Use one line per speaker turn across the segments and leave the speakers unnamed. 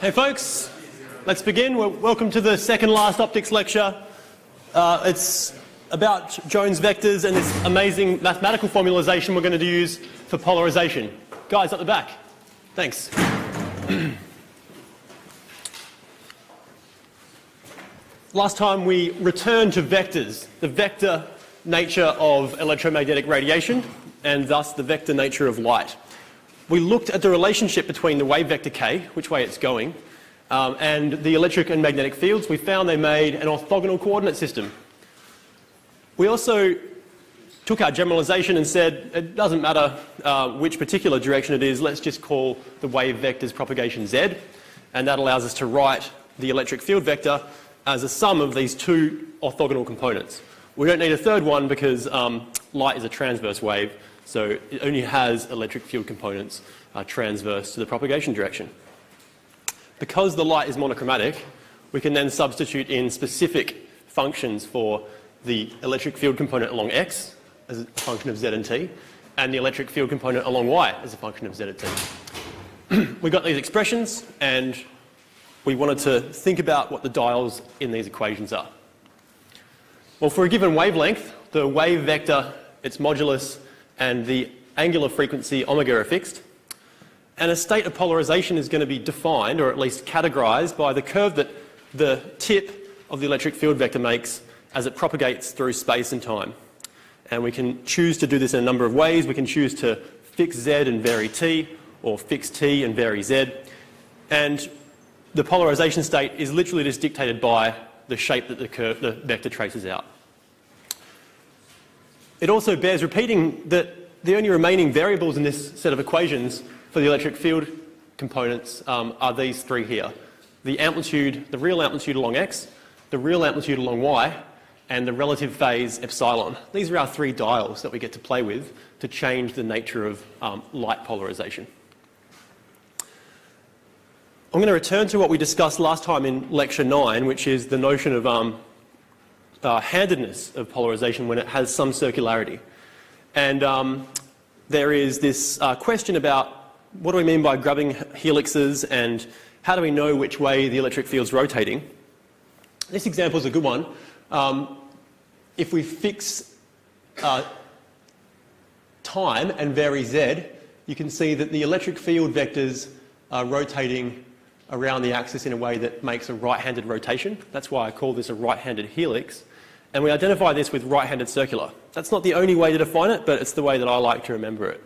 Hey folks, let's begin. Welcome to the second last optics lecture. Uh, it's about Jones vectors and this amazing mathematical formalization we're going to use for polarization. Guys at the back, thanks. Last time we returned to vectors, the vector nature of electromagnetic radiation and thus the vector nature of light we looked at the relationship between the wave vector k, which way it's going, um, and the electric and magnetic fields. We found they made an orthogonal coordinate system. We also took our generalization and said it doesn't matter uh, which particular direction it is, let's just call the wave vector's propagation z, and that allows us to write the electric field vector as a sum of these two orthogonal components. We don't need a third one because um, light is a transverse wave, so it only has electric field components uh, transverse to the propagation direction. Because the light is monochromatic, we can then substitute in specific functions for the electric field component along x as a function of z and t, and the electric field component along y as a function of z and t. we got these expressions, and we wanted to think about what the dials in these equations are. Well, for a given wavelength, the wave vector, its modulus, and the angular frequency omega are fixed. And a state of polarization is going to be defined, or at least categorized, by the curve that the tip of the electric field vector makes as it propagates through space and time. And we can choose to do this in a number of ways. We can choose to fix z and vary t, or fix t and vary z. And the polarization state is literally just dictated by the shape that the, curve, the vector traces out. It also bears repeating that the only remaining variables in this set of equations for the electric field components um, are these three here. The amplitude, the real amplitude along x, the real amplitude along y, and the relative phase epsilon. These are our three dials that we get to play with to change the nature of um, light polarization. I'm going to return to what we discussed last time in lecture 9, which is the notion of um, uh, handedness of polarization when it has some circularity. And um, there is this uh, question about what do we mean by grubbing helixes and how do we know which way the electric field's rotating? This example is a good one. Um, if we fix uh, time and vary z, you can see that the electric field vectors are rotating around the axis in a way that makes a right-handed rotation. That's why I call this a right-handed helix. And we identify this with right-handed circular. That's not the only way to define it, but it's the way that I like to remember it.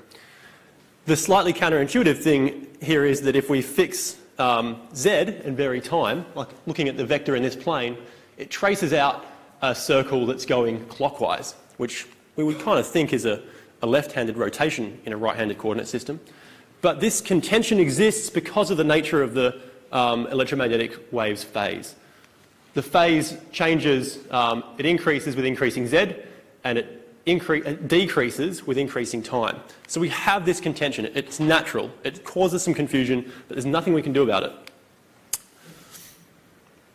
The slightly counterintuitive thing here is that if we fix um, z and vary time, like looking at the vector in this plane, it traces out a circle that's going clockwise, which we would kind of think is a, a left-handed rotation in a right-handed coordinate system. But this contention exists because of the nature of the um, electromagnetic wave's phase the phase changes, um, it increases with increasing z, and it, it, decreases with increasing time. So we have this contention. It's natural. It causes some confusion, but there's nothing we can do about it.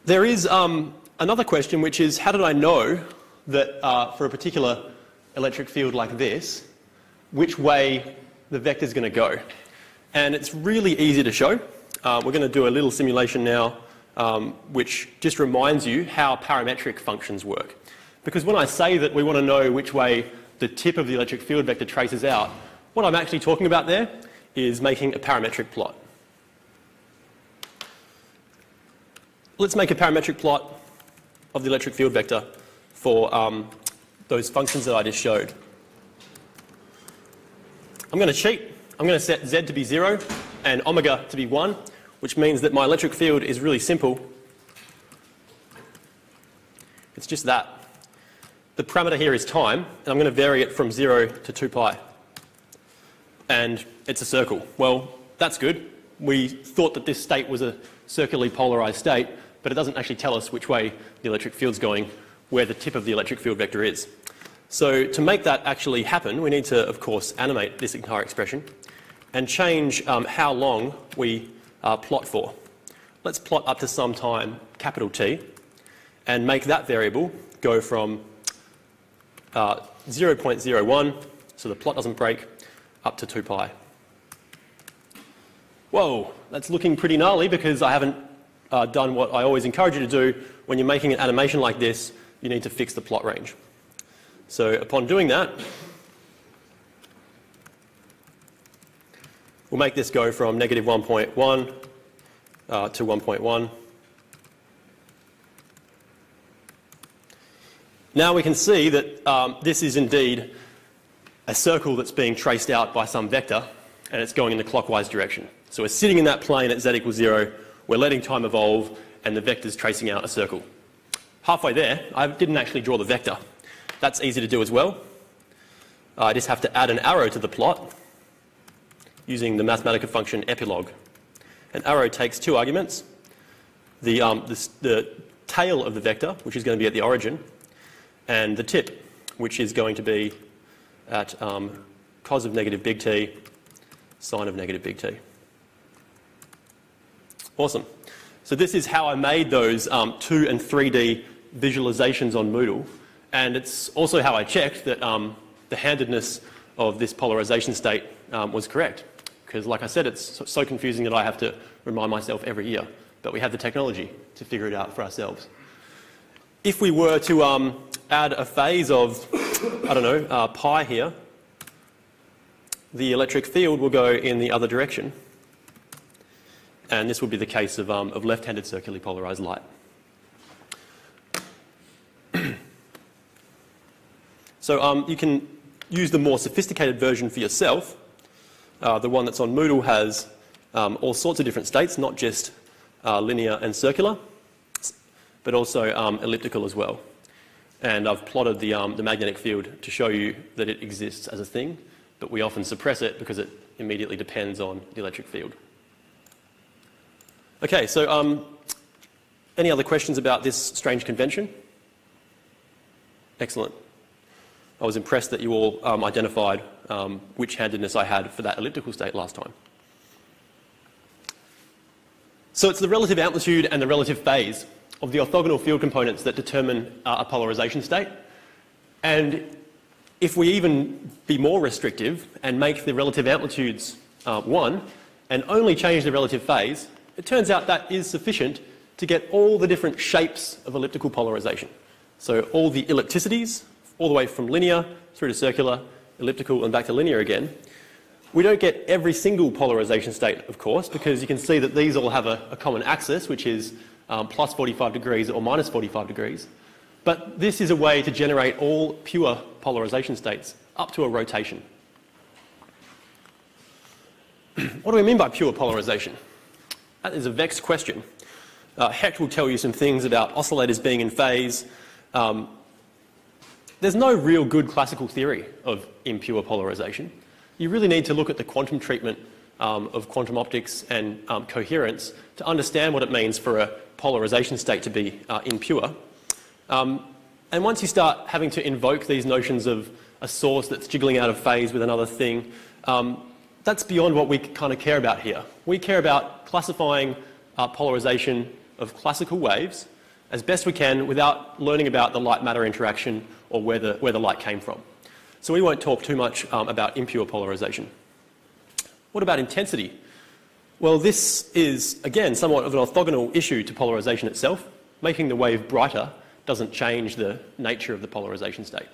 There is um, another question, which is how did I know that uh, for a particular electric field like this, which way the vector is going to go? And it's really easy to show. Uh, we're going to do a little simulation now um, which just reminds you how parametric functions work. Because when I say that we want to know which way the tip of the electric field vector traces out, what I'm actually talking about there is making a parametric plot. Let's make a parametric plot of the electric field vector for um, those functions that I just showed. I'm going to cheat. I'm going to set z to be 0 and omega to be 1 which means that my electric field is really simple. It's just that. The parameter here is time, and I'm going to vary it from 0 to 2 pi. And it's a circle. Well, that's good. We thought that this state was a circularly polarized state, but it doesn't actually tell us which way the electric field's going, where the tip of the electric field vector is. So to make that actually happen, we need to, of course, animate this entire expression and change um, how long we uh, plot for. Let's plot up to some time, capital T, and make that variable go from uh, 0.01, so the plot doesn't break, up to 2 pi. whoa, that's looking pretty gnarly because I haven't uh, done what I always encourage you to do when you're making an animation like this, you need to fix the plot range. So upon doing that, we'll make this go from negative 1.1 uh, to 1.1. Now we can see that um, this is indeed a circle that's being traced out by some vector and it's going in the clockwise direction. So we're sitting in that plane at z equals 0, we're letting time evolve and the vector's tracing out a circle. Halfway there, I didn't actually draw the vector. That's easy to do as well. I just have to add an arrow to the plot using the Mathematica function epilog. An arrow takes two arguments, the, um, the, the tail of the vector, which is going to be at the origin, and the tip, which is going to be at um, cos of negative big T, sine of negative big T. Awesome. So this is how I made those um, 2 and 3D visualizations on Moodle. And it's also how I checked that um, the handedness of this polarization state um, was correct. Because like I said, it's so confusing that I have to remind myself every year. But we have the technology to figure it out for ourselves. If we were to um, add a phase of, I don't know, uh, pi here, the electric field will go in the other direction. And this would be the case of, um, of left-handed circularly polarized light. so um, you can use the more sophisticated version for yourself. Uh, the one that's on Moodle has um, all sorts of different states, not just uh, linear and circular, but also um, elliptical as well. And I've plotted the, um, the magnetic field to show you that it exists as a thing, but we often suppress it because it immediately depends on the electric field. Okay, so um, any other questions about this strange convention? Excellent. I was impressed that you all um, identified um, which handedness I had for that elliptical state last time. So it's the relative amplitude and the relative phase of the orthogonal field components that determine uh, a polarization state. And if we even be more restrictive and make the relative amplitudes uh, 1 and only change the relative phase, it turns out that is sufficient to get all the different shapes of elliptical polarization. So all the ellipticities, all the way from linear through to circular, elliptical and back to linear again. We don't get every single polarization state, of course, because you can see that these all have a, a common axis, which is um, plus 45 degrees or minus 45 degrees. But this is a way to generate all pure polarization states up to a rotation. what do we mean by pure polarization? That is a vexed question. Uh, Hecht will tell you some things about oscillators being in phase. Um, there's no real good classical theory of impure polarization. You really need to look at the quantum treatment um, of quantum optics and um, coherence to understand what it means for a polarization state to be uh, impure. Um, and once you start having to invoke these notions of a source that's jiggling out of phase with another thing, um, that's beyond what we kind of care about here. We care about classifying uh, polarization of classical waves as best we can without learning about the light-matter interaction or where the, where the light came from. So we won't talk too much um, about impure polarization. What about intensity? Well, this is, again, somewhat of an orthogonal issue to polarization itself. Making the wave brighter doesn't change the nature of the polarization state.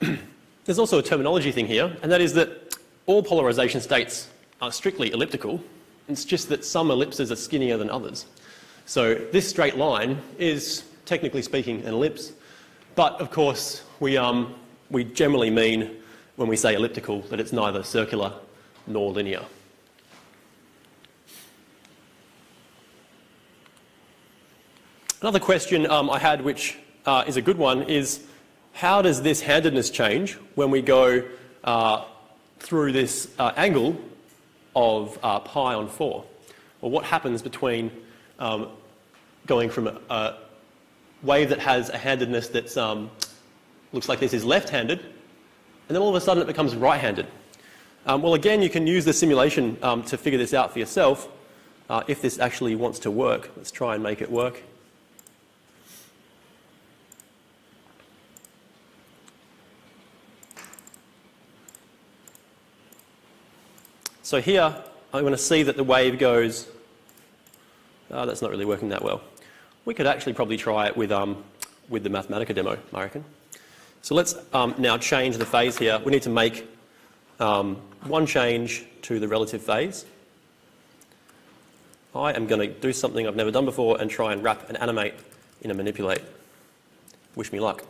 There's also a terminology thing here, and that is that all polarization states are strictly elliptical. It's just that some ellipses are skinnier than others. So this straight line is, technically speaking, an ellipse. But of course, we, um, we generally mean, when we say elliptical, that it's neither circular nor linear. Another question um, I had, which uh, is a good one, is how does this handedness change when we go uh, through this uh, angle of uh, pi on 4? Well, what happens between um, going from a, a, wave that has a handedness that um, looks like this is left-handed, and then all of a sudden it becomes right-handed? Um, well, again, you can use the simulation um, to figure this out for yourself uh, if this actually wants to work. Let's try and make it work. So here, I'm going to see that the wave goes, oh, that's not really working that well. We could actually probably try it with, um, with the Mathematica demo, I reckon. So let's um, now change the phase here. We need to make um, one change to the relative phase. I am going to do something I've never done before and try and wrap and animate in a manipulate. Wish me luck.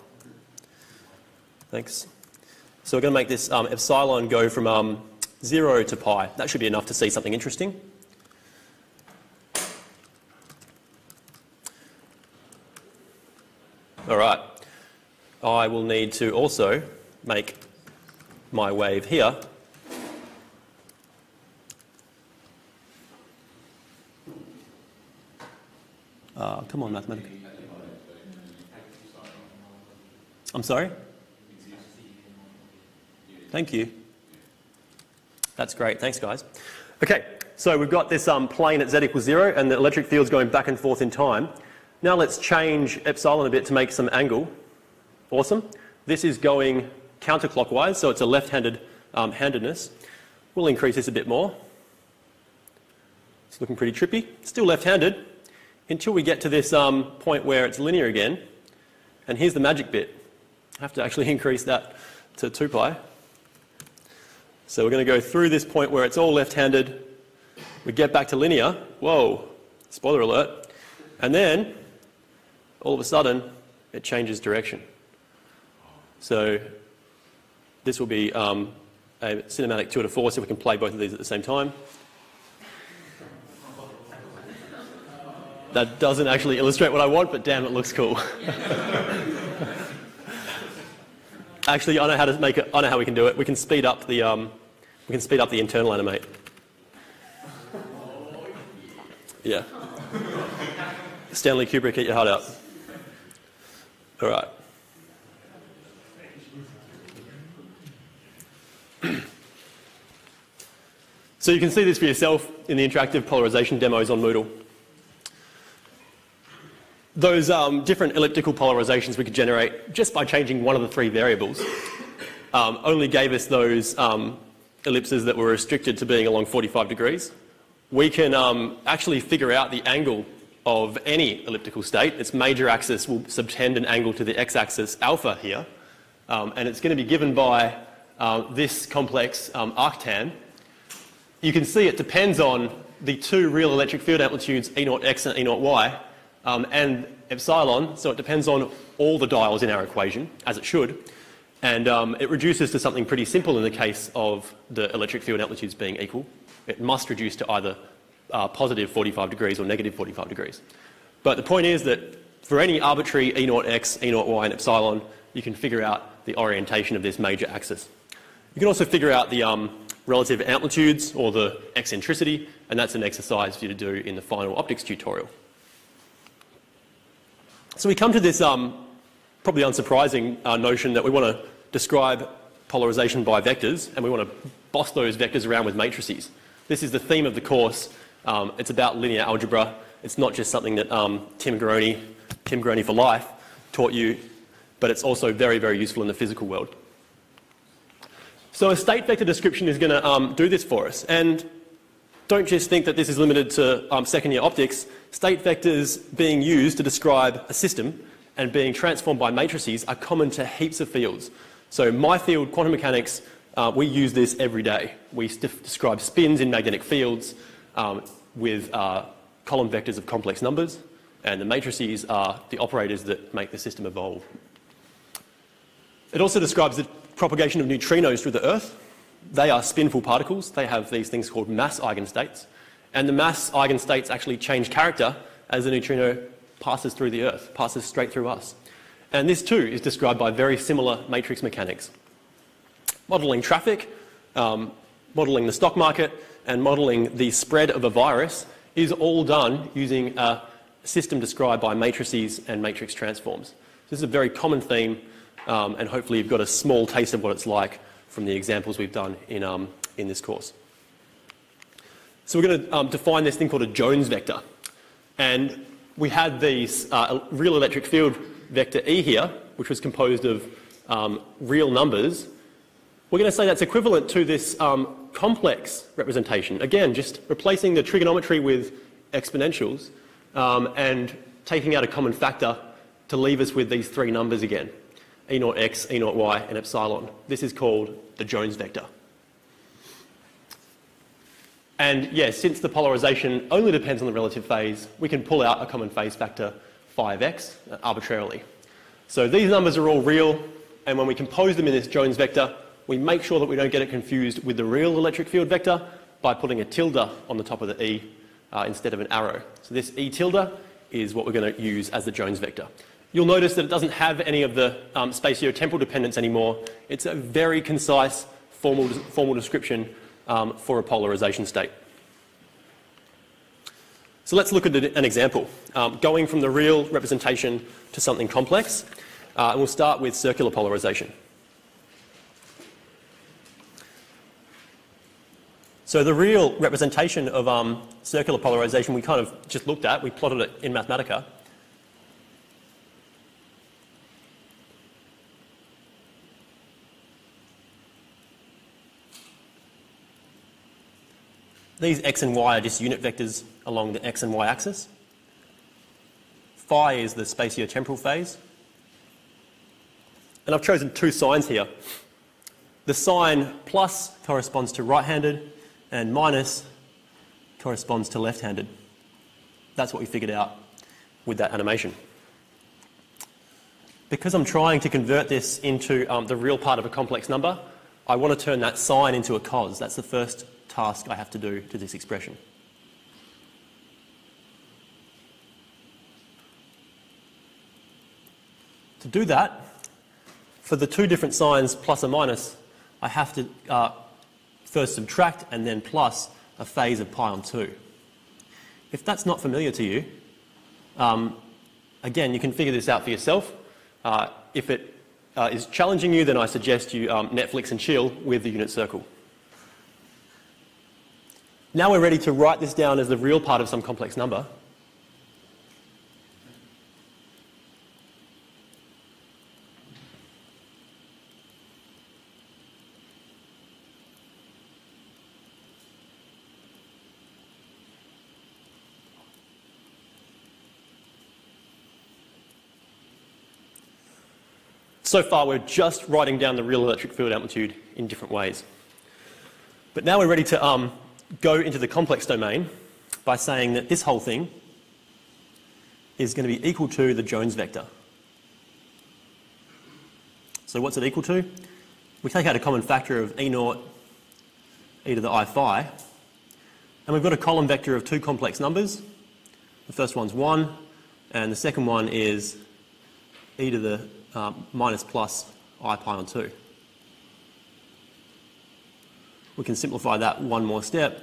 Thanks. So we're going to make this um, epsilon go from um, 0 to pi. That should be enough to see something interesting. All right. I will need to also make my wave here uh, come on, Mathematica. I'm sorry? Thank you. That's great. Thanks, guys. Okay, so we've got this um, plane at z equals 0 and the electric field's going back and forth in time. Now let's change epsilon a bit to make some angle. Awesome. This is going counterclockwise, so it's a left-handed um, handedness. We'll increase this a bit more. It's looking pretty trippy. Still left-handed until we get to this um, point where it's linear again. And here's the magic bit. I have to actually increase that to 2 pi. So we're going to go through this point where it's all left-handed. We get back to linear. Whoa, spoiler alert. And then, all of a sudden, it changes direction. So this will be um, a cinematic tour de force if we can play both of these at the same time. That doesn't actually illustrate what I want, but damn, it looks cool. actually, I know how to make it. I know how we can do it. We can speed up the um, we can speed up the internal animate. Yeah. Stanley Kubrick, get your heart out. All right. so you can see this for yourself in the interactive polarization demos on Moodle. Those um, different elliptical polarizations we could generate just by changing one of the three variables um, only gave us those um, ellipses that were restricted to being along 45 degrees. We can um, actually figure out the angle of any elliptical state. Its major axis will subtend an angle to the x-axis alpha here, um, and it's going to be given by uh, this complex um, arctan. You can see it depends on the two real electric field amplitudes E naught x and E naught y, um, and epsilon, so it depends on all the dials in our equation, as it should. And um, it reduces to something pretty simple in the case of the electric field amplitudes being equal. It must reduce to either positive 45 degrees or negative 45 degrees. But the point is that for any arbitrary E naught x, E naught y and epsilon, you can figure out the orientation of this major axis. You can also figure out the um, relative amplitudes or the eccentricity, and that's an exercise for you to do in the final optics tutorial. So we come to this um, probably unsurprising uh, notion that we want to describe polarization by vectors, and we want to boss those vectors around with matrices. This is the theme of the course. Um, it's about linear algebra. It's not just something that um, Tim Garoni, Tim Garoni for life, taught you, but it's also very, very useful in the physical world. So a state vector description is going to um, do this for us. And don't just think that this is limited to um, second year optics. State vectors being used to describe a system and being transformed by matrices are common to heaps of fields. So my field, quantum mechanics, uh, we use this every day. We describe spins in magnetic fields um, with uh, column vectors of complex numbers, and the matrices are the operators that make the system evolve. It also describes the propagation of neutrinos through the Earth. They are spinful particles. They have these things called mass eigenstates. And the mass eigenstates actually change character as the neutrino passes through the Earth, passes straight through us. And this too is described by very similar matrix mechanics. Modelling traffic, um, modelling the stock market, and modelling the spread of a virus is all done using a system described by matrices and matrix transforms. This is a very common theme, um, and hopefully you've got a small taste of what it's like from the examples we've done in, um, in this course. So we're going to um, define this thing called a Jones vector. And we had these uh, real electric field vector E here, which was composed of um, real numbers. We're going to say that's equivalent to this um, complex representation. Again, just replacing the trigonometry with exponentials um, and taking out a common factor to leave us with these three numbers again, e naught x, e naught y, and epsilon. This is called the Jones vector. And yes, since the polarization only depends on the relative phase, we can pull out a common phase factor 5x uh, arbitrarily. So these numbers are all real, and when we compose them in this Jones vector, we make sure that we don't get it confused with the real electric field vector by putting a tilde on the top of the E uh, instead of an arrow. So this E tilde is what we're going to use as the Jones vector. You'll notice that it doesn't have any of the um, spatio-temporal dependence anymore. It's a very concise formal, formal description um, for a polarization state. So let's look at an example, um, going from the real representation to something complex. Uh, and we'll start with circular polarization. So the real representation of um, circular polarization we kind of just looked at, we plotted it in Mathematica. These x and y are just unit vectors along the x and y axis. Phi is the spatiotemporal phase. And I've chosen two signs here. The sign plus corresponds to right-handed and minus corresponds to left-handed. That's what we figured out with that animation. Because I'm trying to convert this into um, the real part of a complex number, I want to turn that sine into a cos. That's the first task I have to do to this expression. To do that, for the two different signs, plus or minus, I have to uh, first subtract and then plus a phase of pi on 2. If that's not familiar to you, um, again, you can figure this out for yourself. Uh, if it uh, is challenging you, then I suggest you um, Netflix and chill with the unit circle. Now we're ready to write this down as the real part of some complex number. So far, we're just writing down the real electric field amplitude in different ways. But now we're ready to um, go into the complex domain by saying that this whole thing is going to be equal to the Jones vector. So what's it equal to? We take out a common factor of e naught e to the i phi, and we've got a column vector of two complex numbers. The first one's 1, and the second one is e to the uh, minus plus i pi on 2. We can simplify that one more step.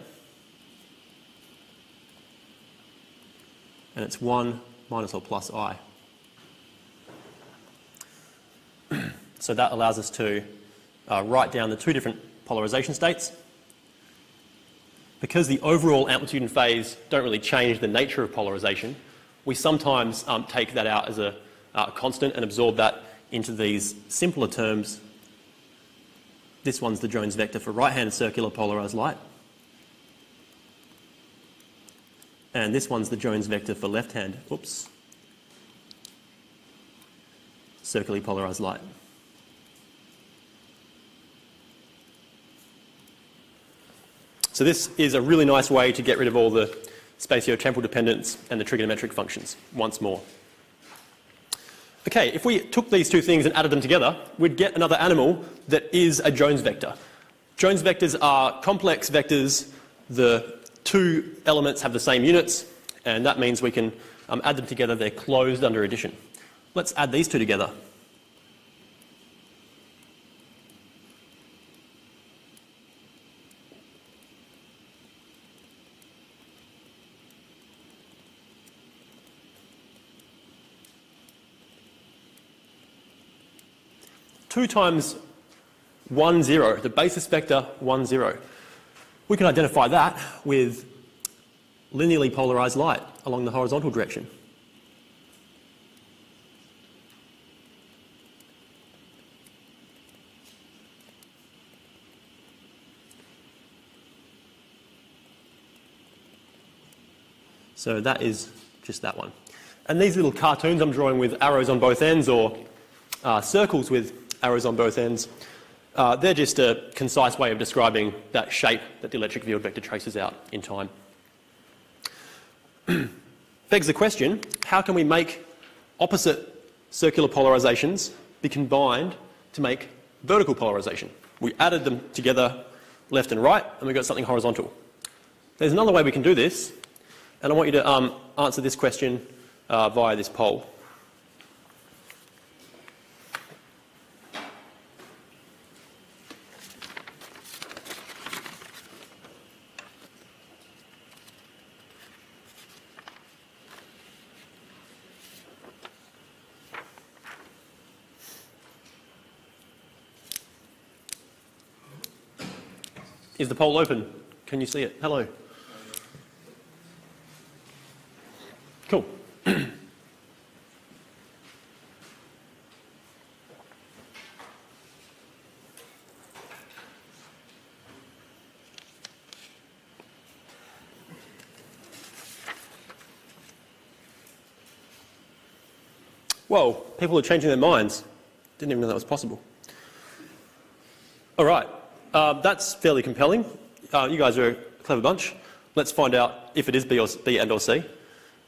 And it's 1 minus or plus i. so that allows us to uh, write down the two different polarization states. Because the overall amplitude and phase don't really change the nature of polarization, we sometimes um, take that out as a uh, constant and absorb that into these simpler terms. This one's the Jones vector for right-handed circular polarized light. And this one's the Jones vector for left-hand, oops, circularly polarized light. So this is a really nice way to get rid of all the spatio-temporal dependence and the trigonometric functions once more. Okay, if we took these two things and added them together, we'd get another animal that is a Jones vector. Jones vectors are complex vectors. The two elements have the same units, and that means we can um, add them together. They're closed under addition. Let's add these two together. 2 times 1, 0, the basis vector 1, 0. We can identify that with linearly polarized light along the horizontal direction. So that is just that one. And these little cartoons I'm drawing with arrows on both ends or uh, circles with arrows on both ends, uh, they're just a concise way of describing that shape that the electric field vector traces out in time. Begs the question, how can we make opposite circular polarizations be combined to make vertical polarization? We added them together left and right, and we got something horizontal. There's another way we can do this, and I want you to um, answer this question uh, via this poll. Is the poll open? Can you see it? Hello. Cool. Whoa, people are changing their minds. Didn't even know that was possible. All right, uh, that's fairly compelling. Uh, you guys are a clever bunch. Let's find out if it is B, or, B and or C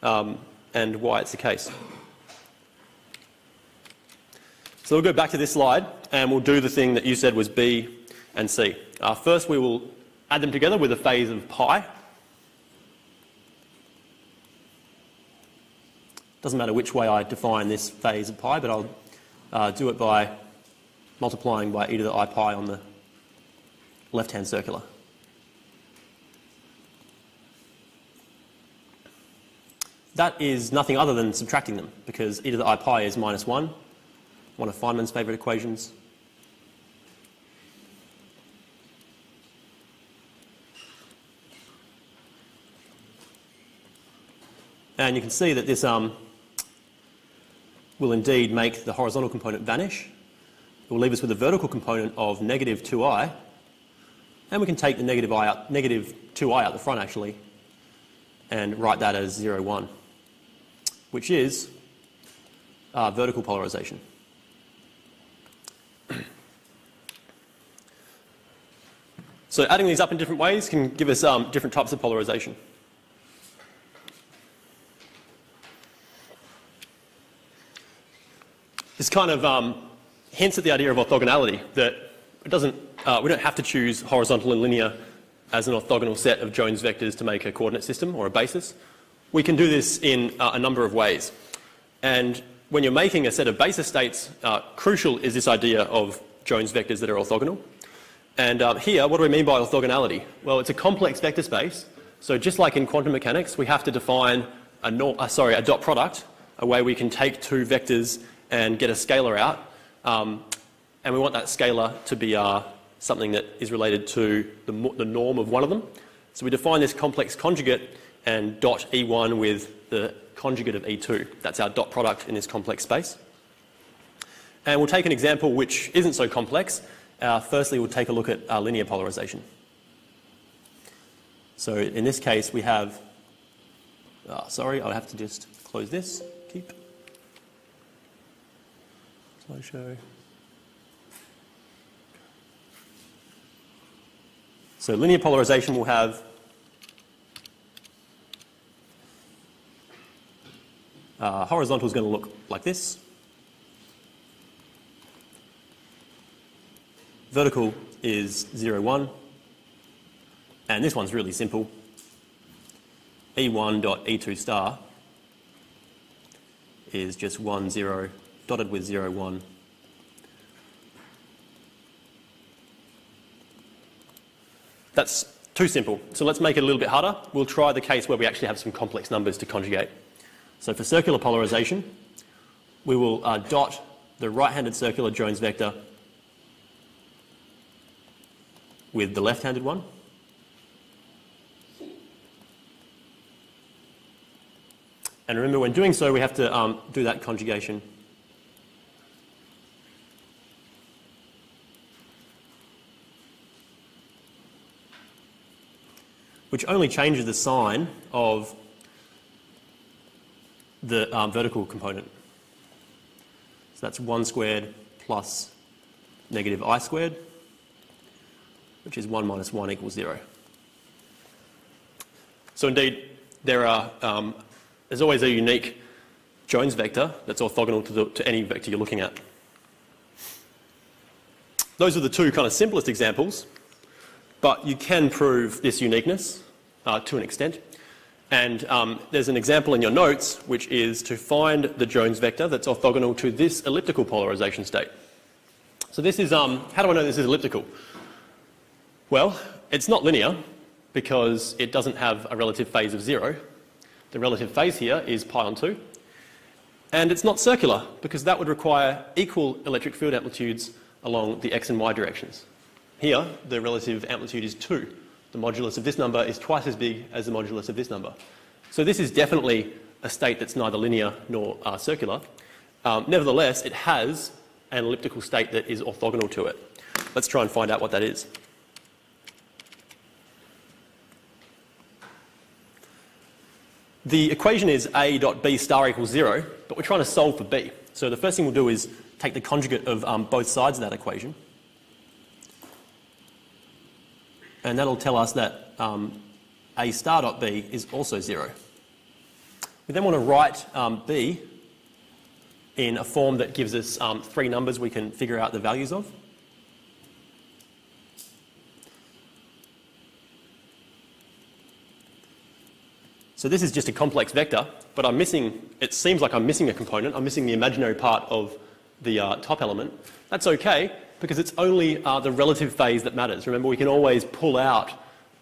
um, and why it's the case. So we'll go back to this slide and we'll do the thing that you said was B and C. Uh, first we will add them together with a phase of pi. Doesn't matter which way I define this phase of pi, but I'll uh, do it by multiplying by e to the i pi on the left-hand circular. That is nothing other than subtracting them, because e to the i pi is minus 1, one of Feynman's favourite equations. And you can see that this um, will indeed make the horizontal component vanish. It will leave us with a vertical component of negative 2i, and we can take the negative, i out, negative 2i out the front actually and write that as 0, 1, which is uh, vertical polarization. so adding these up in different ways can give us um, different types of polarization. This kind of um, hints at the idea of orthogonality, that it doesn't uh, we don't have to choose horizontal and linear as an orthogonal set of Jones vectors to make a coordinate system or a basis. We can do this in uh, a number of ways. And when you're making a set of basis states, uh, crucial is this idea of Jones vectors that are orthogonal. And um, here, what do we mean by orthogonality? Well, it's a complex vector space. So just like in quantum mechanics, we have to define a, uh, sorry, a dot product, a way we can take two vectors and get a scalar out. Um, and we want that scalar to be our something that is related to the, the norm of one of them. So we define this complex conjugate and dot E1 with the conjugate of E2. That's our dot product in this complex space. And we'll take an example which isn't so complex. Uh, firstly, we'll take a look at our linear polarization. So in this case, we have, oh, sorry, I'll have to just close this, keep. Slideshow. So linear polarization will have uh, horizontal is going to look like this. Vertical is 0, 1. And this one's really simple. E1 dot E2 star is just 1, 0, dotted with 0, 1. That's too simple. So let's make it a little bit harder. We'll try the case where we actually have some complex numbers to conjugate. So for circular polarization, we will uh, dot the right-handed circular Jones vector with the left-handed one. And remember, when doing so, we have to um, do that conjugation which only changes the sign of the um, vertical component. So that's 1 squared plus negative i squared, which is 1 minus 1 equals 0. So indeed, there are, um, there's always a unique Jones vector that's orthogonal to, the, to any vector you're looking at. Those are the two kind of simplest examples, but you can prove this uniqueness uh, to an extent. And um, there's an example in your notes, which is to find the Jones vector that's orthogonal to this elliptical polarization state. So this is, um, how do I know this is elliptical? Well, it's not linear because it doesn't have a relative phase of zero. The relative phase here is pi on 2. And it's not circular because that would require equal electric field amplitudes along the x and y directions. Here, the relative amplitude is 2. The modulus of this number is twice as big as the modulus of this number. So this is definitely a state that's neither linear nor uh, circular. Um, nevertheless, it has an elliptical state that is orthogonal to it. Let's try and find out what that is. The equation is a dot b star equals 0, but we're trying to solve for b. So the first thing we'll do is take the conjugate of um, both sides of that equation. And that'll tell us that um, a star dot b is also 0. We then want to write um, b in a form that gives us um, three numbers we can figure out the values of. So this is just a complex vector, but I'm missing, it seems like I'm missing a component. I'm missing the imaginary part of the uh, top element. That's okay, because it's only uh, the relative phase that matters. Remember, we can always pull out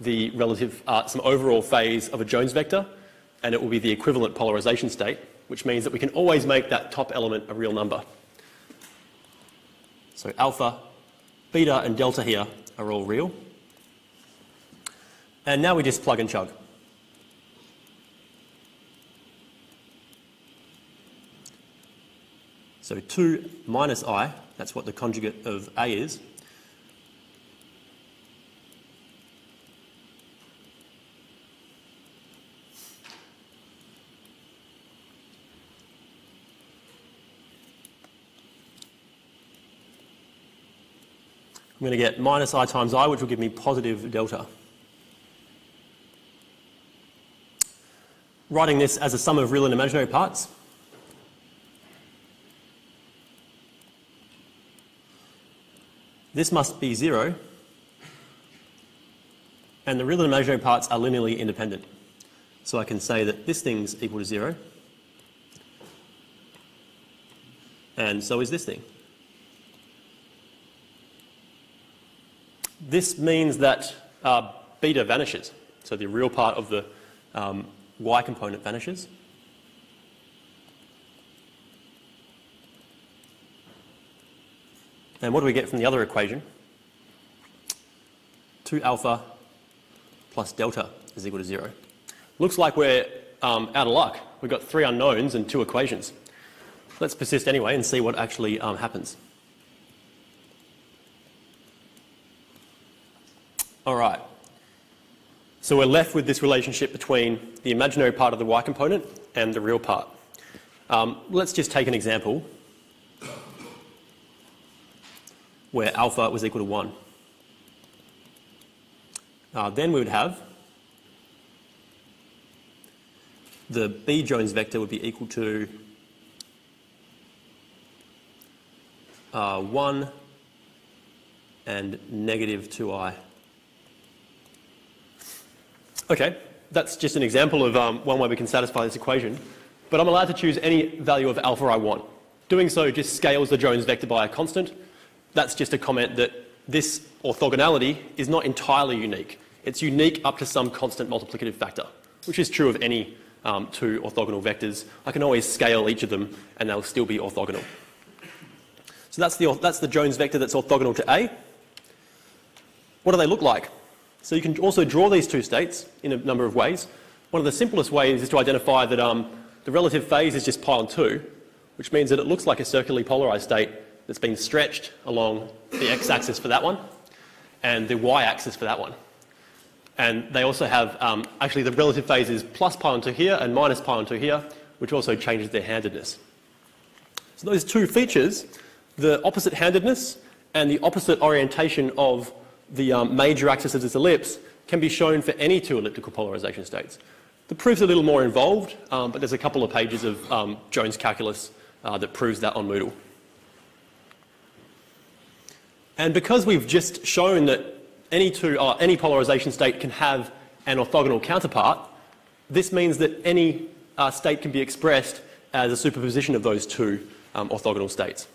the relative, uh, some overall phase of a Jones vector, and it will be the equivalent polarization state, which means that we can always make that top element a real number. So alpha, beta, and delta here are all real. And now we just plug and chug. So 2 minus i, that's what the conjugate of a is. I'm going to get minus i times i, which will give me positive delta. Writing this as a sum of real and imaginary parts, This must be 0, and the real and imaginary parts are linearly independent. So I can say that this thing's equal to 0, and so is this thing. This means that uh, beta vanishes, so the real part of the um, y component vanishes. And what do we get from the other equation? 2 alpha plus delta is equal to 0. Looks like we're um, out of luck. We've got three unknowns and two equations. Let's persist anyway and see what actually um, happens. All right. So we're left with this relationship between the imaginary part of the y component and the real part. Um, let's just take an example where alpha was equal to 1. Uh, then we would have the B Jones vector would be equal to uh, 1 and negative 2i. Okay, that's just an example of um, one way we can satisfy this equation, but I'm allowed to choose any value of alpha I want. Doing so just scales the Jones vector by a constant, that's just a comment that this orthogonality is not entirely unique. It's unique up to some constant multiplicative factor, which is true of any um, two orthogonal vectors. I can always scale each of them and they'll still be orthogonal. So that's the, that's the Jones vector that's orthogonal to A. What do they look like? So you can also draw these two states in a number of ways. One of the simplest ways is to identify that um, the relative phase is just pi on 2, which means that it looks like a circularly polarised state that's been stretched along the x-axis for that one and the y-axis for that one. And they also have, um, actually the relative phase is plus pi on 2 here and minus pi on 2 here, which also changes their handedness. So those two features, the opposite handedness and the opposite orientation of the um, major axis of this ellipse, can be shown for any two elliptical polarization states. The proof's a little more involved, um, but there's a couple of pages of um, Jones calculus uh, that proves that on Moodle. And because we've just shown that any, two, uh, any polarization state can have an orthogonal counterpart, this means that any uh, state can be expressed as a superposition of those two um, orthogonal states.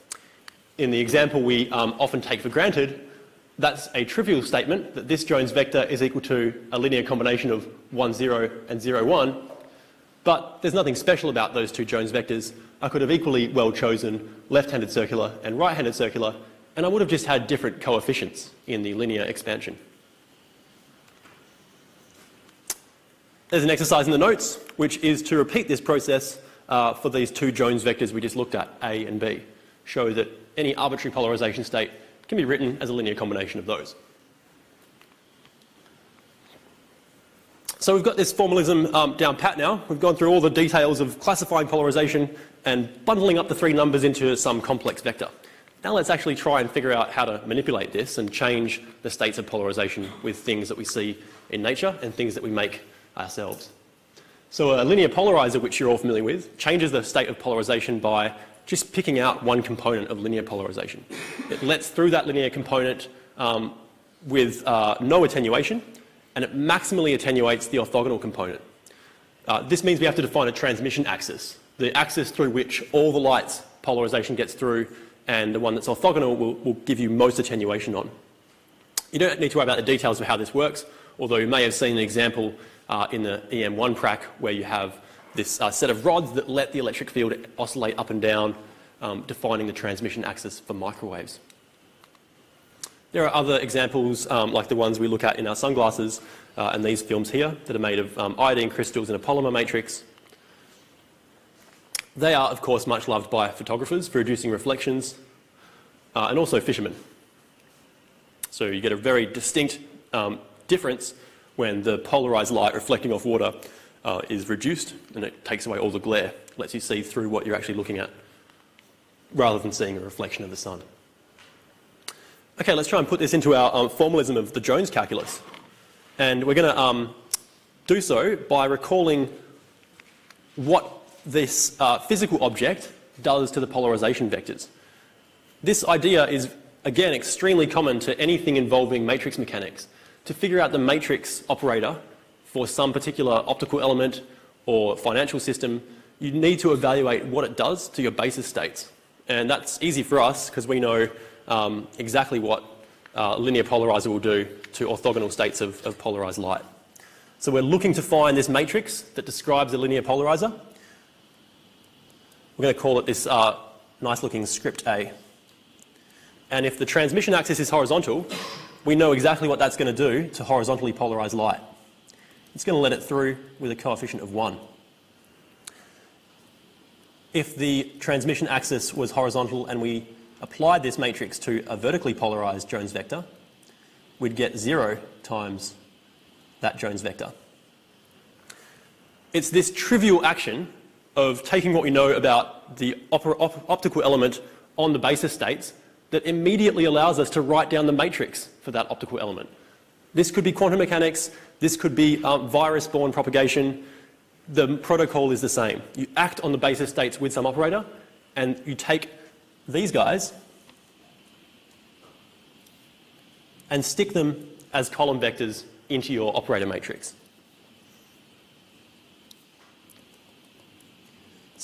In the example we um, often take for granted, that's a trivial statement that this Jones vector is equal to a linear combination of 1, 0 and 0, 1. But there's nothing special about those two Jones vectors. I could have equally well chosen left-handed circular and right-handed circular, and I would have just had different coefficients in the linear expansion. There's an exercise in the notes, which is to repeat this process uh, for these two Jones vectors we just looked at, A and B. Show that any arbitrary polarization state can be written as a linear combination of those. So we've got this formalism um, down pat now. We've gone through all the details of classifying polarization and bundling up the three numbers into some complex vector. Now let's actually try and figure out how to manipulate this and change the states of polarization with things that we see in nature and things that we make ourselves. So a linear polarizer, which you're all familiar with, changes the state of polarization by just picking out one component of linear polarization. It lets through that linear component um, with uh, no attenuation, and it maximally attenuates the orthogonal component. Uh, this means we have to define a transmission axis, the axis through which all the light's polarization gets through, and the one that's orthogonal will, will give you most attenuation on. You don't need to worry about the details of how this works, although you may have seen an example uh, in the EM1 prac where you have this uh, set of rods that let the electric field oscillate up and down, um, defining the transmission axis for microwaves. There are other examples um, like the ones we look at in our sunglasses uh, and these films here that are made of um, iodine crystals in a polymer matrix. They are, of course, much loved by photographers for reducing reflections uh, and also fishermen. So you get a very distinct um, difference when the polarized light reflecting off water uh, is reduced and it takes away all the glare, lets you see through what you're actually looking at, rather than seeing a reflection of the sun. Okay, let's try and put this into our um, formalism of the Jones calculus. And we're going to um, do so by recalling what this uh, physical object does to the polarization vectors. This idea is, again, extremely common to anything involving matrix mechanics. To figure out the matrix operator for some particular optical element or financial system, you need to evaluate what it does to your basis states. And that's easy for us because we know um, exactly what uh, linear polarizer will do to orthogonal states of, of polarized light. So we're looking to find this matrix that describes a linear polarizer. We're going to call it this uh, nice looking script A. And if the transmission axis is horizontal, we know exactly what that's going to do to horizontally polarized light. It's going to let it through with a coefficient of 1. If the transmission axis was horizontal and we applied this matrix to a vertically polarized Jones vector, we'd get 0 times that Jones vector. It's this trivial action of taking what we know about the op op optical element on the basis states that immediately allows us to write down the matrix for that optical element. This could be quantum mechanics, this could be um, virus-borne propagation. The protocol is the same. You act on the basis states with some operator, and you take these guys and stick them as column vectors into your operator matrix.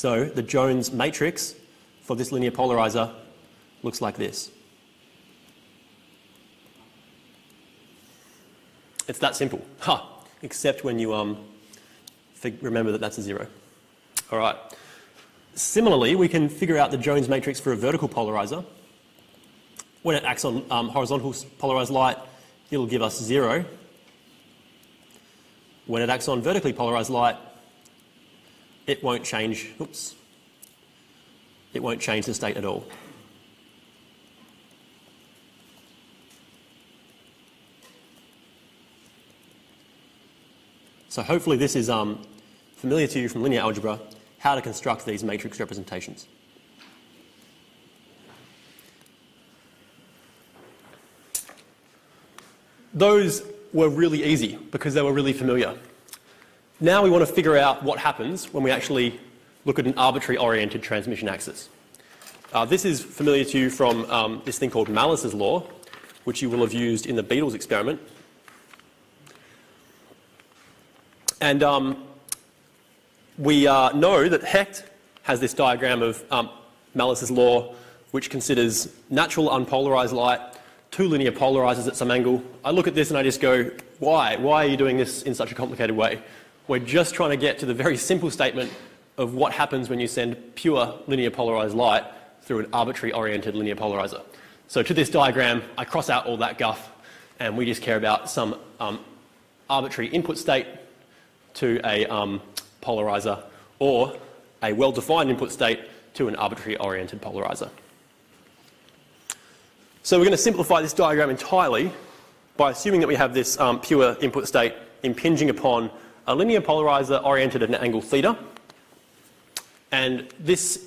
So the Jones matrix for this linear polarizer looks like this. It's that simple. Ha! Except when you um, remember that that's a zero. All right. Similarly, we can figure out the Jones matrix for a vertical polarizer. When it acts on um, horizontal polarized light, it'll give us zero. When it acts on vertically polarized light, it won't change, oops, it won't change the state at all. So hopefully this is um, familiar to you from linear algebra. how to construct these matrix representations. Those were really easy because they were really familiar. Now we want to figure out what happens when we actually look at an arbitrary oriented transmission axis. Uh, this is familiar to you from um, this thing called Malus's law, which you will have used in the Beatles experiment. And um, we uh, know that Hecht has this diagram of um, Malus's law, which considers natural unpolarized light two linear polarizers at some angle. I look at this and I just go, why? Why are you doing this in such a complicated way? We're just trying to get to the very simple statement of what happens when you send pure linear polarized light through an arbitrary oriented linear polarizer. So to this diagram, I cross out all that guff and we just care about some um, arbitrary input state to a um, polarizer or a well-defined input state to an arbitrary oriented polarizer. So we're going to simplify this diagram entirely by assuming that we have this um, pure input state impinging upon a linear polarizer oriented at an angle theta. And this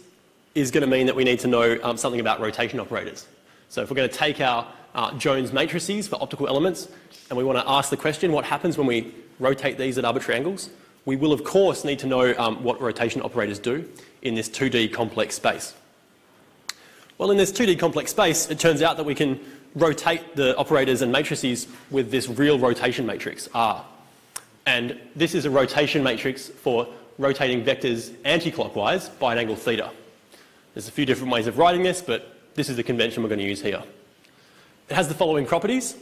is going to mean that we need to know um, something about rotation operators. So if we're going to take our uh, Jones matrices for optical elements and we want to ask the question what happens when we rotate these at arbitrary angles, we will of course need to know um, what rotation operators do in this 2D complex space. Well, in this 2D complex space, it turns out that we can rotate the operators and matrices with this real rotation matrix, R. And this is a rotation matrix for rotating vectors anti-clockwise by an angle theta. There's a few different ways of writing this, but this is the convention we're going to use here. It has the following properties.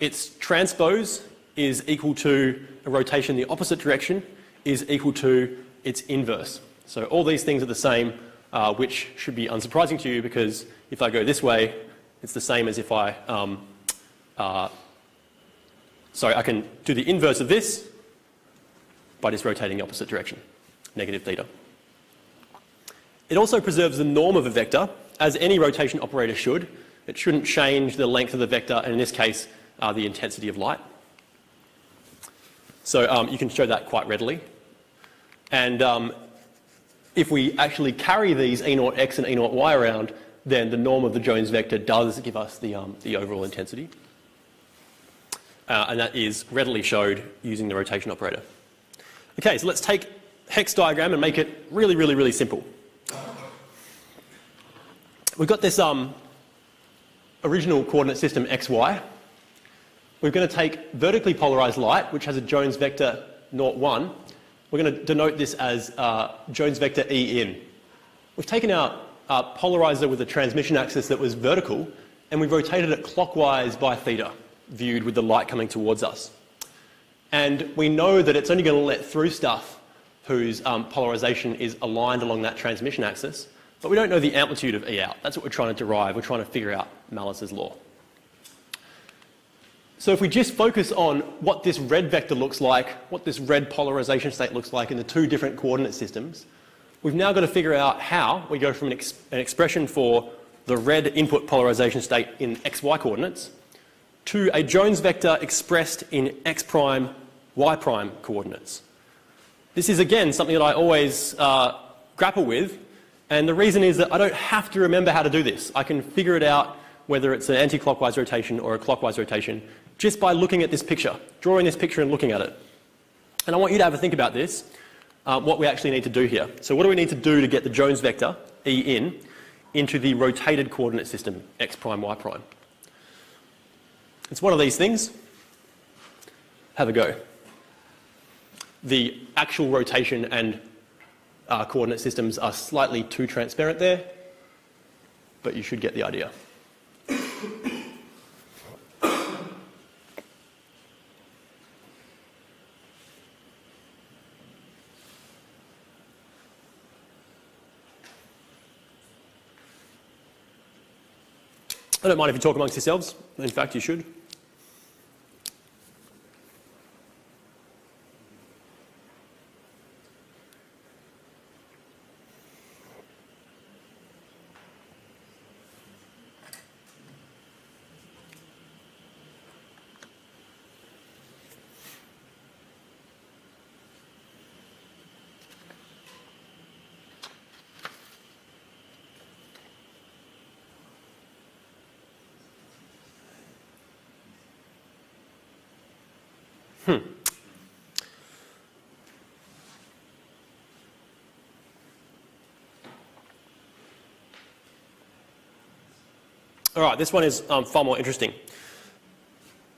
Its transpose is equal to a rotation in the opposite direction is equal to its inverse. So all these things are the same uh, which should be unsurprising to you because if I go this way, it's the same as if I, um, uh, sorry, I can do the inverse of this by just rotating the opposite direction, negative theta. It also preserves the norm of a vector, as any rotation operator should. It shouldn't change the length of the vector, and in this case, uh, the intensity of light. So um, you can show that quite readily. And um, if we actually carry these E naught x and E naught y around, then the norm of the Jones vector does give us the, um, the overall intensity. Uh, and that is readily showed using the rotation operator. Okay, so let's take Hecht's diagram and make it really, really, really simple. We've got this um, original coordinate system xy. We're going to take vertically polarized light, which has a Jones vector 0, 1, we're going to denote this as uh, Jones vector E in. We've taken our uh, polarizer with a transmission axis that was vertical and we've rotated it clockwise by theta, viewed with the light coming towards us. And we know that it's only going to let through stuff whose um, polarization is aligned along that transmission axis, but we don't know the amplitude of E out. That's what we're trying to derive. We're trying to figure out Malus's law. So if we just focus on what this red vector looks like, what this red polarization state looks like in the two different coordinate systems, we've now got to figure out how we go from an, an expression for the red input polarization state in xy coordinates to a Jones vector expressed in x prime, y prime coordinates. This is again something that I always uh, grapple with, and the reason is that I don't have to remember how to do this. I can figure it out whether it's an anti-clockwise rotation or a clockwise rotation just by looking at this picture, drawing this picture and looking at it. And I want you to have a think about this, uh, what we actually need to do here. So what do we need to do to get the Jones vector, E in, into the rotated coordinate system, x prime, y prime? It's one of these things. Have a go. The actual rotation and uh, coordinate systems are slightly too transparent there, but you should get the idea. I don't mind if you talk amongst yourselves. In fact, you should. All right, this one is um, far more interesting.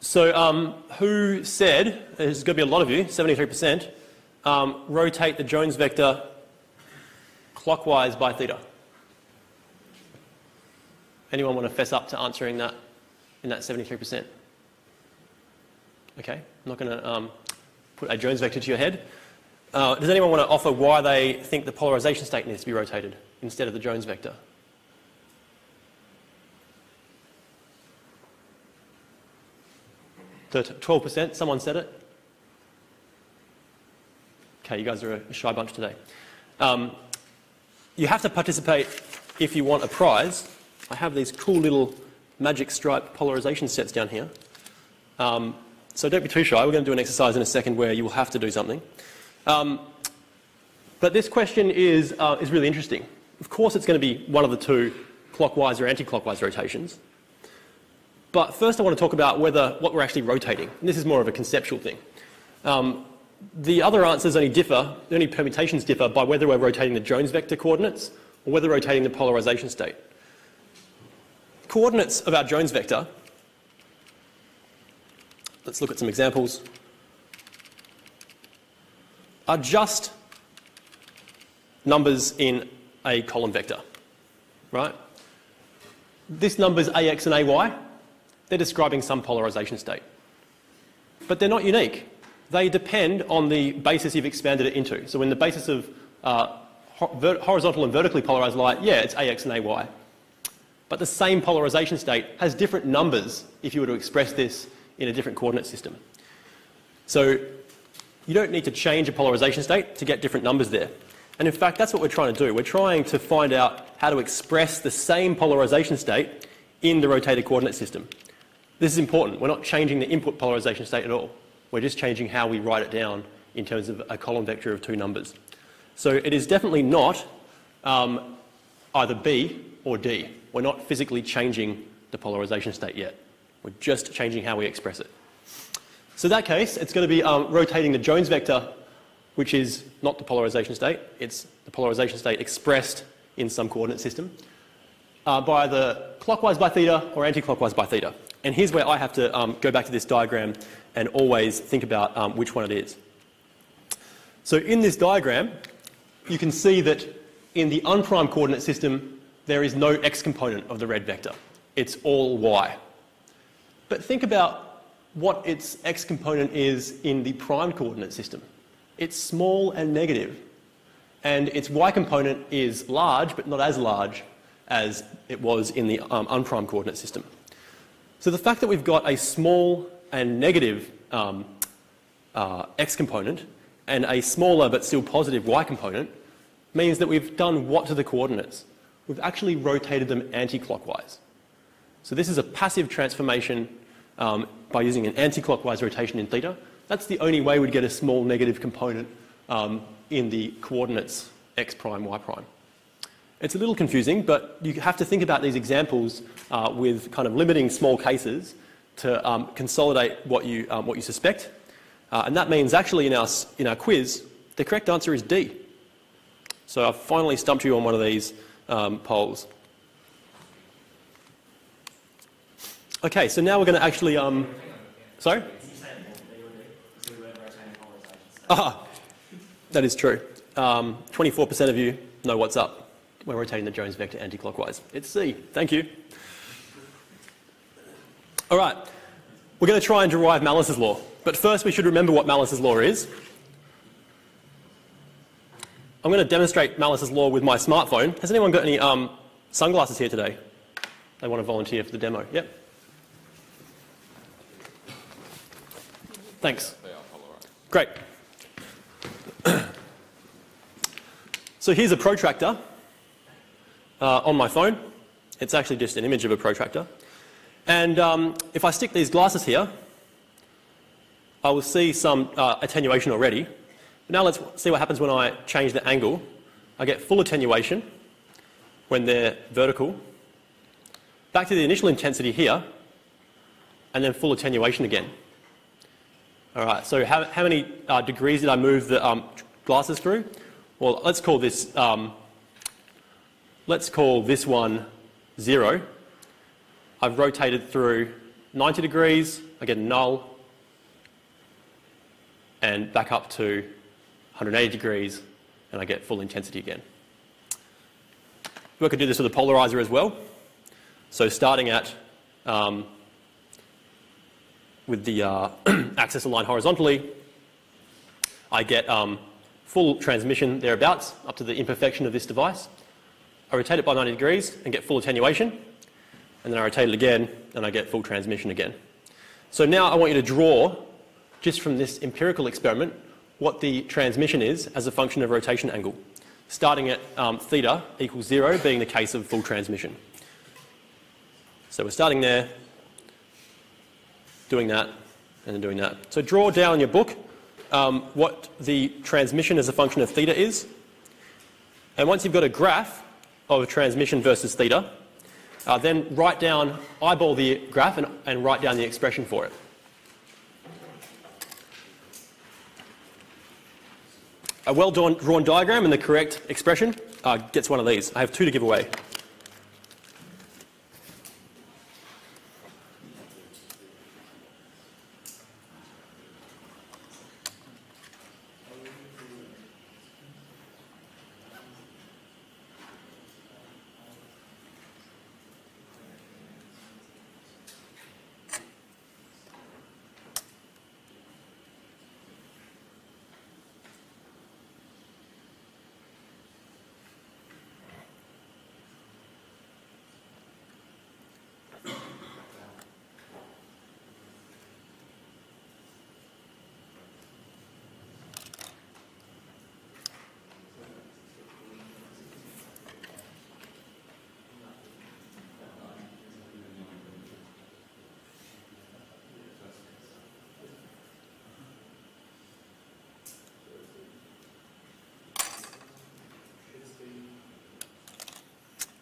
So, um, who said, there's going to be a lot of you, 73%, um, rotate the Jones vector clockwise by theta? Anyone want to fess up to answering that in that 73%? Okay, I'm not going to um, put a Jones vector to your head. Uh, does anyone want to offer why they think the polarization state needs to be rotated instead of the Jones vector? Twelve percent. Someone said it. Okay, you guys are a shy bunch today. Um, you have to participate if you want a prize. I have these cool little magic stripe polarization sets down here. Um, so don't be too shy. We're going to do an exercise in a second where you will have to do something. Um, but this question is, uh, is really interesting. Of course, it's going to be one of the two clockwise or anti-clockwise rotations. But first I want to talk about whether what we're actually rotating. And this is more of a conceptual thing. Um, the other answers only differ, the only permutations differ by whether we're rotating the Jones vector coordinates or whether rotating the polarization state. Coordinates of our Jones vector, let's look at some examples, are just numbers in a column vector, right? This number's AX and AY, they're describing some polarization state. But they're not unique. They depend on the basis you've expanded it into. So in the basis of uh, horizontal and vertically polarized light, yeah, it's AX and AY. But the same polarization state has different numbers if you were to express this in a different coordinate system. So you don't need to change a polarization state to get different numbers there. And in fact, that's what we're trying to do. We're trying to find out how to express the same polarization state in the rotated coordinate system. This is important. We're not changing the input polarization state at all. We're just changing how we write it down in terms of a column vector of two numbers. So it is definitely not um, either B or D. We're not physically changing the polarization state yet. We're just changing how we express it. So in that case, it's going to be um, rotating the Jones vector, which is not the polarization state. It's the polarization state expressed in some coordinate system, uh, by either clockwise by theta or anti-clockwise by theta. And here's where I have to um, go back to this diagram and always think about um, which one it is. So in this diagram, you can see that in the unprimed coordinate system, there is no x component of the red vector. It's all y. But think about what its x component is in the primed coordinate system. It's small and negative, and its y component is large, but not as large as it was in the um, unprimed coordinate system. So the fact that we've got a small and negative um, uh, x component and a smaller but still positive y component means that we've done what to the coordinates? We've actually rotated them anti-clockwise. So this is a passive transformation um, by using an anti-clockwise rotation in theta. That's the only way we'd get a small negative component um, in the coordinates x prime, y prime. It's a little confusing, but you have to think about these examples uh, with kind of limiting small cases to um, consolidate what you, um, what you suspect. Uh, and that means actually in our, in our quiz, the correct answer is D. So I've finally stumped you on one of these um, polls. Okay, so now we're going to actually... Um, sorry? Ah, that is true. 24% um, of you know what's up we're rotating the Jones vector anti-clockwise. It's C. Thank you. All right. We're going to try and derive Malus's law. But first we should remember what Malus's law is. I'm going to demonstrate Malus's law with my smartphone. Has anyone got any um, sunglasses here today? They want to volunteer for the demo. Yep. Thanks. Great. so here's a protractor uh, on my phone. It's actually just an image of a protractor. And um, if I stick these glasses here, I will see some uh, attenuation already. But Now let's see what happens when I change the angle. I get full attenuation when they're vertical. Back to the initial intensity here, and then full attenuation again. All right, so how, how many uh, degrees did I move the um, glasses through? Well, let's call this, um, let's call this one zero. I've rotated through 90 degrees, I get null, and back up to 180 degrees, and I get full intensity again. We could do this with a polarizer as well. So starting at um, with the uh, axis aligned horizontally, I get um, full transmission thereabouts up to the imperfection of this device. I rotate it by 90 degrees and get full attenuation, and then I rotate it again and I get full transmission again. So now I want you to draw, just from this empirical experiment, what the transmission is as a function of rotation angle, starting at um, theta equals zero being the case of full transmission. So we're starting there, doing that, and then doing that. So draw down in your book um, what the transmission as a function of theta is. And once you've got a graph of transmission versus theta, uh, then write down, eyeball the graph and, and write down the expression for it. A well drawn, drawn diagram and the correct expression uh, gets one of these. I have two to give away.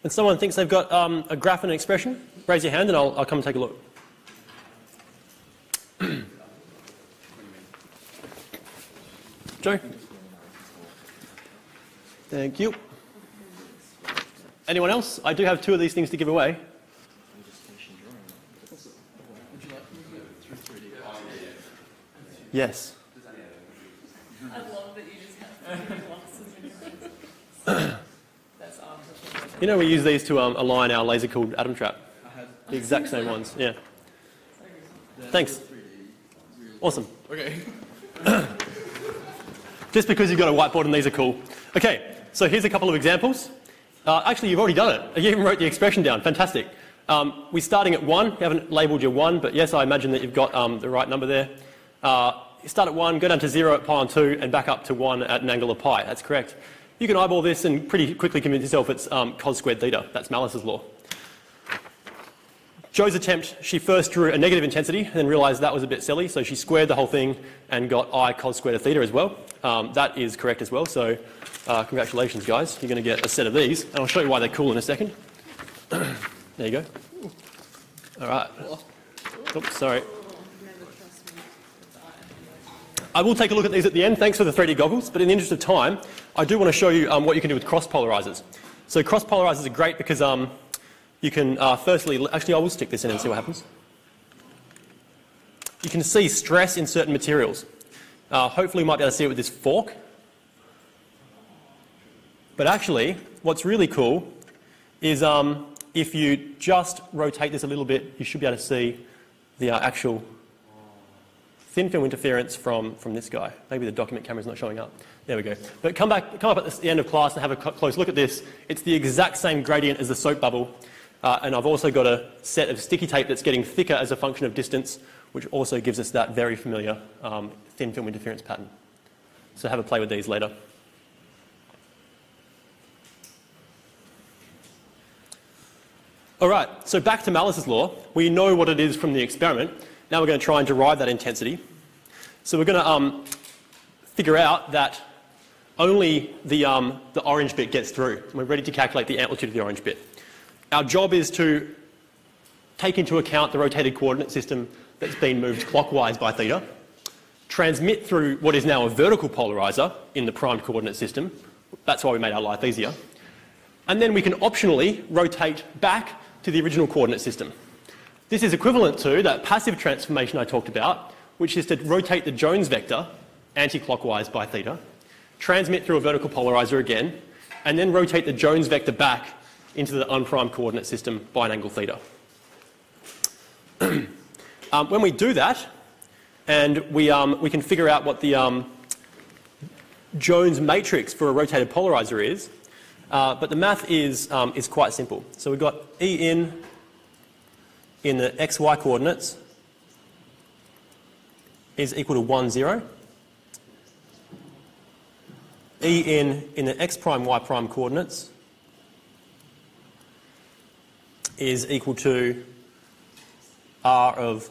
And someone thinks they've got um, a graph and an expression, raise your hand and I'll, I'll come and take a look. Joe? Thank you. Anyone else? I do have two of these things to give away. Yes. I love that you just have glasses you know, we use these to um, align our laser cooled atom trap. The exact same ones, yeah. Thanks. Awesome.
Okay.
Just because you've got a whiteboard and these are cool. Okay, so here's a couple of examples. Uh, actually, you've already done it. You even wrote the expression down. Fantastic. Um, we're starting at 1. You haven't labelled your 1, but yes, I imagine that you've got um, the right number there. Uh, you start at 1, go down to 0 at pi on 2, and back up to 1 at an angle of pi. That's correct. You can eyeball this and pretty quickly convince yourself it's um, cos squared theta. That's Malus's law. Joe's attempt, she first drew a negative intensity and then realised that was a bit silly, so she squared the whole thing and got I cos squared of theta as well. Um, that is correct as well, so uh, congratulations guys. You're going to get a set of these, and I'll show you why they're cool in a second. there you go. All right. Oops, sorry. I will take a look at these at the end. Thanks for the 3D goggles. But in the interest of time, I do want to show you um, what you can do with cross polarizers. So cross polarizers are great because um, you can uh, firstly, actually I will stick this in and see what happens. You can see stress in certain materials. Uh, hopefully you might be able to see it with this fork. But actually, what's really cool is um, if you just rotate this a little bit, you should be able to see the uh, actual thin film interference from, from this guy. Maybe the document camera's not showing up. There we go. But come back, come up at the end of class and have a close look at this. It's the exact same gradient as the soap bubble. Uh, and I've also got a set of sticky tape that's getting thicker as a function of distance, which also gives us that very familiar um, thin film interference pattern. So have a play with these later. All right, so back to Malus's law. We know what it is from the experiment. Now we're going to try and derive that intensity. So we're going to um, figure out that only the, um, the orange bit gets through. We're ready to calculate the amplitude of the orange bit. Our job is to take into account the rotated coordinate system that's been moved clockwise by theta. transmit through what is now a vertical polarizer in the primed coordinate system. That's why we made our life easier. And then we can optionally rotate back to the original coordinate system. This is equivalent to that passive transformation I talked about, which is to rotate the Jones vector anti-clockwise by theta, transmit through a vertical polarizer again, and then rotate the Jones vector back into the unprimed coordinate system by an angle theta. um, when we do that, and we, um, we can figure out what the um, Jones matrix for a rotated polarizer is, uh, but the math is, um, is quite simple. So we've got E in in the xy coordinates is equal to 1, 0. E in in the x prime y prime coordinates is equal to r of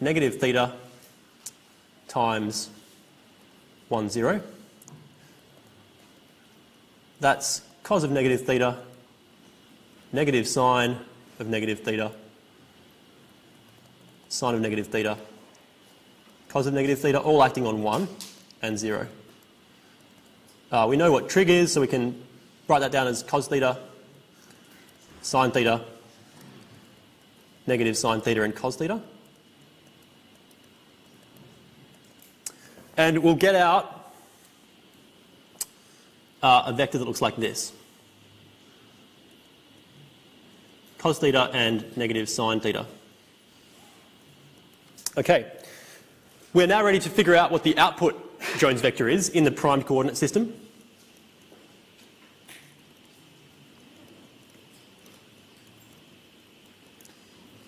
negative theta times 1, 0. That's cos of negative theta, negative sine of negative theta, sine of negative theta, cos of negative theta, all acting on 1 and 0. Uh, we know what trig is, so we can write that down as cos theta, sine theta, negative sine theta and cos theta. And we'll get out uh, a vector that looks like this. Cos theta and negative sine theta. Okay, we're now ready to figure out what the output Jones vector is in the primed coordinate system.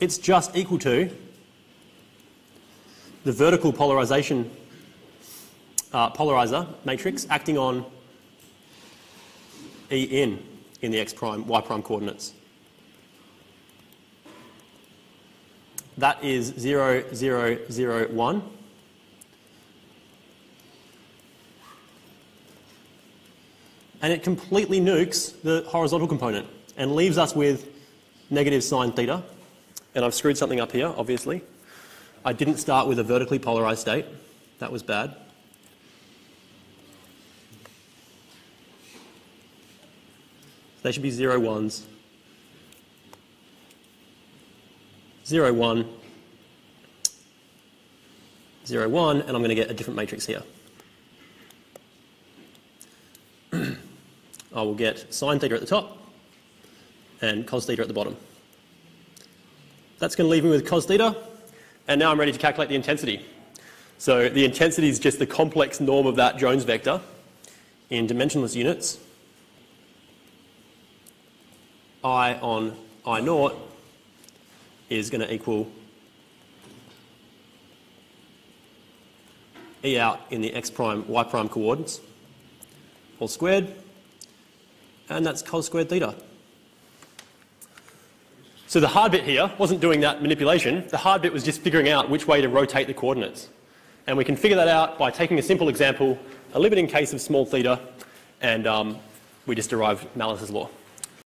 It's just equal to the vertical polarization uh, polarizer matrix acting on E in in the x prime, y prime coordinates. That is 0, 0, 0, 1. And it completely nukes the horizontal component and leaves us with negative sine theta. And I've screwed something up here, obviously. I didn't start with a vertically polarized state. That was bad. They should be zero ones. Zero one, zero one, and I'm going to get a different matrix here. I will get sine theta at the top and cos theta at the bottom. That's going to leave me with cos theta, and now I'm ready to calculate the intensity. So the intensity is just the complex norm of that Jones vector in dimensionless units. I on I naught is going to equal E out in the x prime, y prime coordinates, all squared, and that's cos squared theta. So the hard bit here wasn't doing that manipulation, the hard bit was just figuring out which way to rotate the coordinates. And we can figure that out by taking a simple example, a limiting case of small theta, and um, we just derived Malus's law.